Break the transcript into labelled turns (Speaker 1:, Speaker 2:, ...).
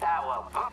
Speaker 1: That will